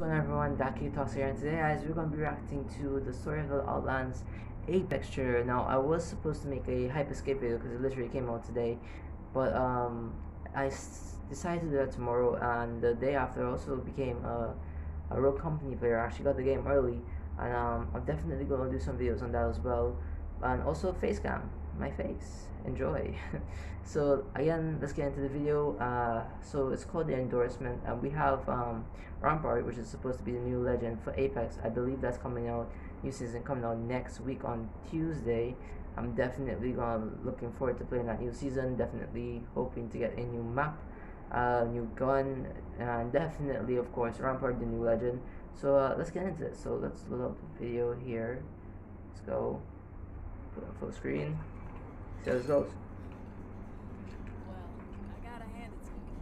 going on everyone, Daki Talks here and today guys we're going to be reacting to the story of the Outlands Apex trailer. Now I was supposed to make a Hyper Scape video because it literally came out today but um, I decided to do that tomorrow and the day after I also became a, a Rogue Company player. I actually got the game early and um, I'm definitely going to do some videos on that as well and also face cam my face. Enjoy. So again let's get into the video. Uh, so it's called the endorsement and we have um, Rampart which is supposed to be the new legend for Apex. I believe that's coming out new season coming out next week on Tuesday. I'm definitely gonna looking forward to playing that new season. Definitely hoping to get a new map uh, new gun and definitely of course Rampart the new legend. So uh, let's get into it. So let's load up the video here. Let's go put on full screen See how this goes. Well, I gotta hand it to you.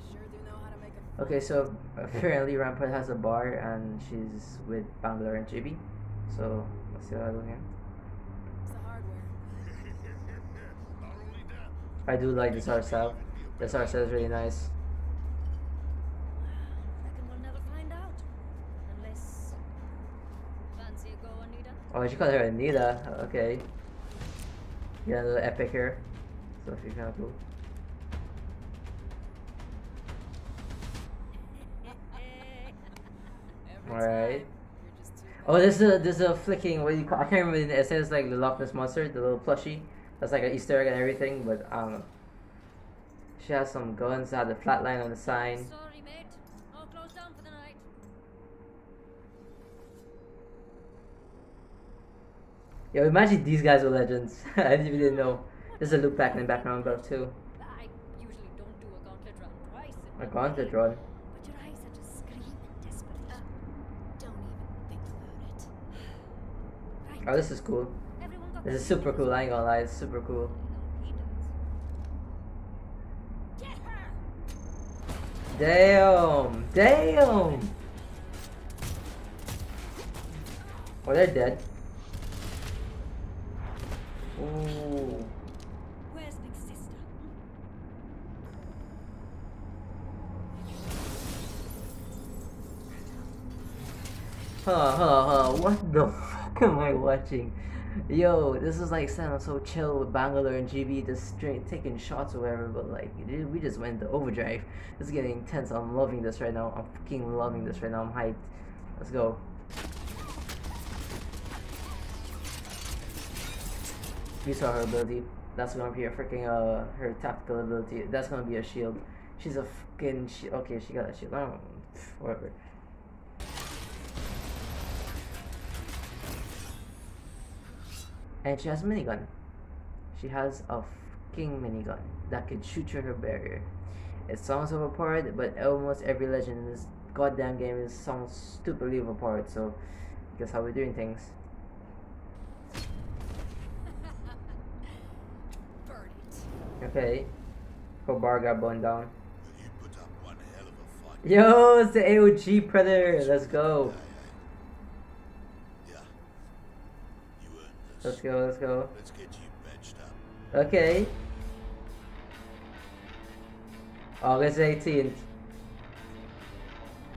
You sure do know how to make a Okay, so apparently Rampart has a bar and she's with Bangalore and Gibby. So let's see how I go here. It's the hardware. I do like this art style. This art style is really nice. Reckon we'll never find out. Unless. Fancy a go, Anita? Oh, she called her Anita. Okay. You got a little epic here. So she's kind of cool. Alright. time, you're just too Oh, this is a this is a flicking. What do you call? I can't remember. It says like the Loch Ness monster, the little plushie. That's like an Easter egg and everything. But I don't know. She has some guns. Had the Flatline on the sign. Sorry, mate. All closed down for the night. Yo, imagine these guys are legends. I didn't even know. There's a Luke Pac in the background though too. I usually don't do a gauntlet run twice. A gauntlet run. But your eyes are just screaming desperation. Uh, don't even think about it. right. Oh, this is cool. This is super cool. I ain't gonna lie, it's super cool. He does. Damn! Damn! Oh, they're dead. Ooh. Where's big sister? What the fuck am I watching? Yo, this is like sounding so chill with Bangalore and Gibby just straight taking shots or whatever, but like we just went to overdrive. This is getting intense. I'm loving this right now. I'm fucking loving this right now. I'm hyped. Let's go. We saw her ability. That's gonna be a freaking uh her tactical ability. That's gonna be a shield. She's a fucking shi Okay, she got a shield. I don't whatever. And she has a minigun. She has a fucking minigun that can shoot through her barrier. It sounds overpowered, but almost every legend in this goddamn game is sounds stupidly overpowered. So, guess how we're doing things. Burn it. Okay. Her bar got burned down. You put up one hell of a fight. Yo, it's the AOG brother. Let's go. Yeah. You this. Let's go. Let's go. Let's get you benched up. Okay. August 18th.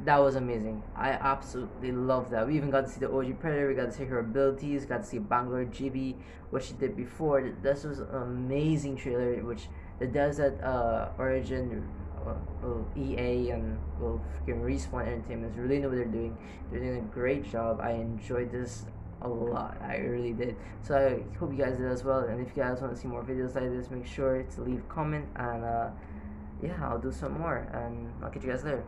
That was amazing. I absolutely love that. We even got to see the OG Predator. We got to see her abilities. Got to see Bangalore Gibby, what she did before. This was an amazing trailer, which the devs at uh, Origin, uh, well, EA, and well, freaking Respawn Entertainment really know what they're doing. They're doing a great job. I enjoyed this a lot. I really did. So I hope you guys did as well. And if you guys want to see more videos like this, make sure to leave comment and uh, yeah, I'll do some more. And I'll catch you guys later.